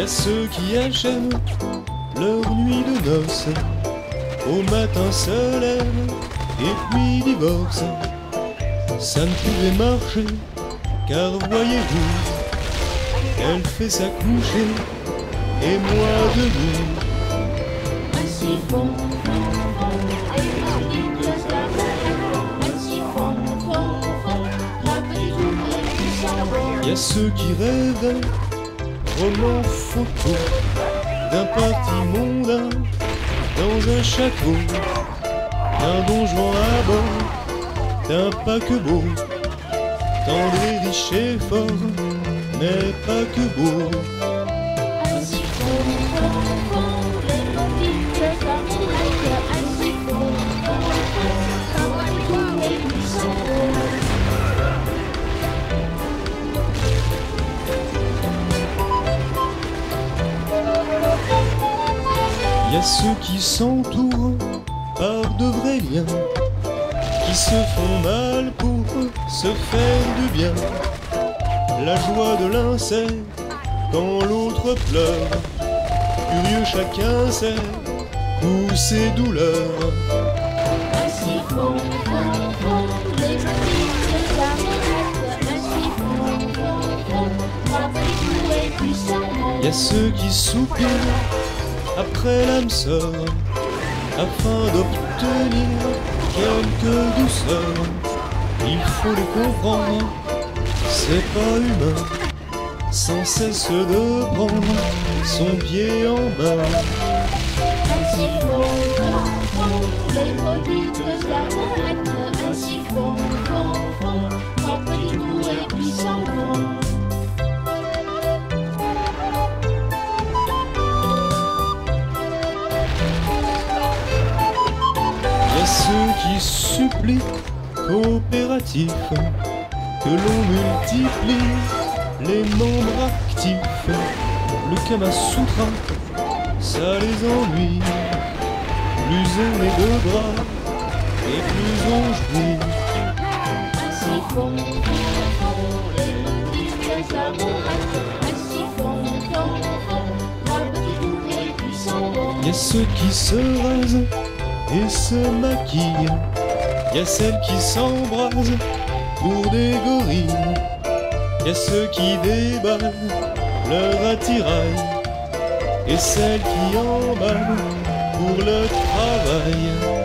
a ceux qui achèvent leur nuit de noces, au matin se lèvent et puis divorcent. Ça ne pouvait marcher, car voyez-vous, elle fait sa coucher et moi debout. Ainsi. Y a ceux qui rêvent, roman photo, d'un parti mondain dans un château, d'un donjon à bord, d'un paquebot, tendre et riche et mais pas que beau. Y a ceux qui s'entourent par de vrais liens, qui se font mal pour se faire du bien. La joie de l'un c'est quand l'autre pleure. Curieux chacun sait où ses douleurs. Va. Y a ceux qui soupirent après l'âme sœur, afin d'obtenir quelques douceurs. Il faut les comprendre, c'est pas humain, sans cesse de prendre son pied en main. Ainsi font, font, font, ceux qui supplient coopératifs que l'on multiplie les membres actifs. Le Kama Sutra, ça les ennuie. Plus on est de bras et plus on jouit. Ainsi font, les. Ainsi font, s'en va. Y a ceux qui se rasent et se maquillent. Y a celles qui s'embrasent pour des gorilles. Y a ceux qui déballent leur attirail. Et celles qui emballent pour le travail.